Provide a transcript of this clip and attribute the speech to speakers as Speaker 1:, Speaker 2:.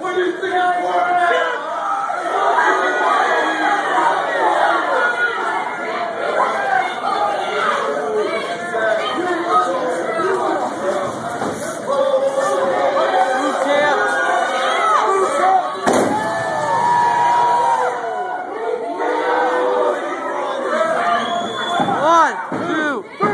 Speaker 1: What do you think I'm worth? One, two, three.